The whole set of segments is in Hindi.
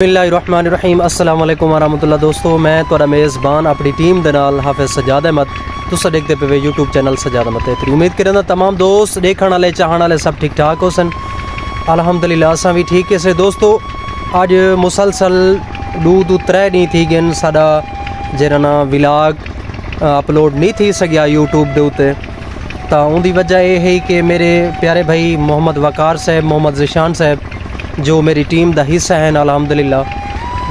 बिल्लाम असलम वरहमतुल्ला दोस्तों, मैं थोड़ा मेज़बान अपनी टीम के नाल हाफिज़ सजाद अहमद। तुम देखते पे यूट्यूब चैनल सजाद अहमद इतनी उम्मीद करें तमाम दोस्त, देखने वाले चाहने वाले सब ठीक ठाक हो सन। अलहमदिल्ला असा भी ठीक है दोस्तों अज मुसलसल दू दू त्रै दिन थी गए साडा जरा ना विलाग अपलोड नहीं थी सकिया यूट्यूब के उत्ते तो उनकी वजह यह है कि मेरे प्यारे भाई मोहम्मद वकार साहब, मोहम्मद जिशान साहब जो मेरी टीम का हिस्सा है अलहमदिल्ला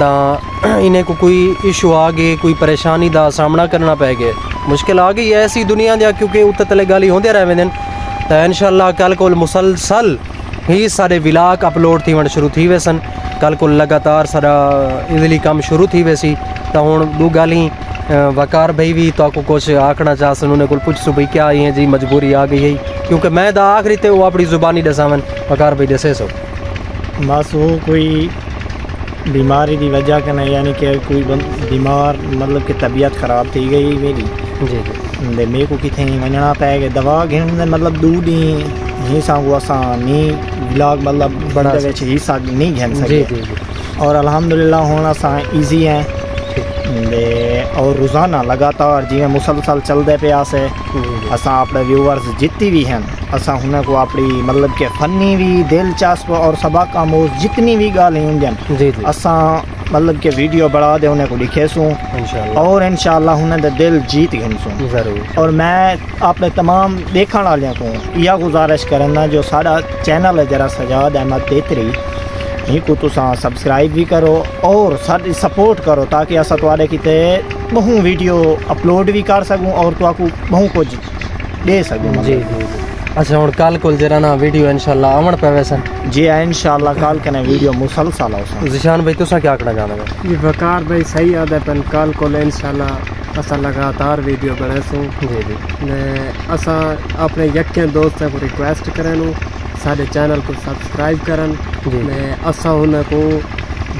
तो इन्हें को कोई इशू आ गए, कोई परेशानी का सामना करना पै गया मुश्किल आ गई है ऐसी दुनिया दिया क्योंकि उत्ते तले गाली होंदे रहे दिन तो इनशाला कल को मुसलसल ही सारे विलाक अपलोड थी शुरू थी वे सन। कल को लगातार सारा इजली काम शुरू थी वैसी तो हूँ दू गाली वकार भाई भी तो आपको कुछ आखना चाह सन, उन्हें को पुछ सो भाई क्या है जी मजबूरी आ गई है? क्योंकि मैं तो आखिरी तो वो अपनी जुबानी दसावन, वकार भाई दसे सो। बस वो कोई बीमारी की वजह कन्नै यानी कि कोई बीमार मतलब कि तबीयत ख़राब थी गई मेरी। जी जी। ते मेरे को किथे वञणा पै गए दवा घेण मतलब दो ॾींहं ही को असां नी ब्लॉग मतलब बड़ा विच घेन जी सके जी जी। और अल्हम्दुलिल्लाह हुन असां ईज़ी हैं। और रोज़ाना लगातार जिवें मुसलसल चलते पिया से असां अपने व्यूअर्स जितनी भी हैं। असां हुन को अपनी मतलब के फनी भी दिलचस्प और सबक आमोज जितनी भी गाल जी मतलब के वीडियो बढ़ा दे उन्हें को लिखेसूं और हुन दे दिल जीत गिनसूं। ज़रूर। और मैं अपने तमाम देखने वाले को यह गुजारिश करना जो साड़ा चैनल है जरा सजाद अहमद तेतरी। ही को तुसा सब्सक्राइब भी करो और सपोर्ट करो ताकि अस थोड़े किते बहु वीडियो अपलोड भी कर सकूँ और तो बहु कुछ दे सकूँ। जी जी अच्छा हूँ कल को जरा ना वीडियो इंशाल्लाह आवन पे सन। जी इंशाल्लाह कल कने वीडियो मुसलसल हो जिशान भाई तुसा क्या आखना चाहते हो ये वकार भाई सही आदे पन कल को इंशाल्लाह असा लगातार वीडियो बने सू जी जी। ने असा अपने यके दोस्तों को रिक्वेस्ट करें सारे चैनल को सब्सक्राइब करन। असा उन को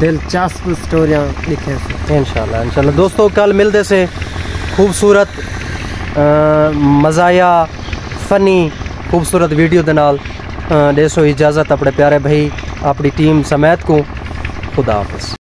दिलचस्प स्टोरिया लिखे। इन इंशाल्लाह। दोस्तों कल मिलते से खूबसूरत मज़ाया फनी खूबसूरत वीडियो के नाल देसो इजाज़त अपने प्यारे भाई अपनी टीम समेत को। खुदा हाफिज़।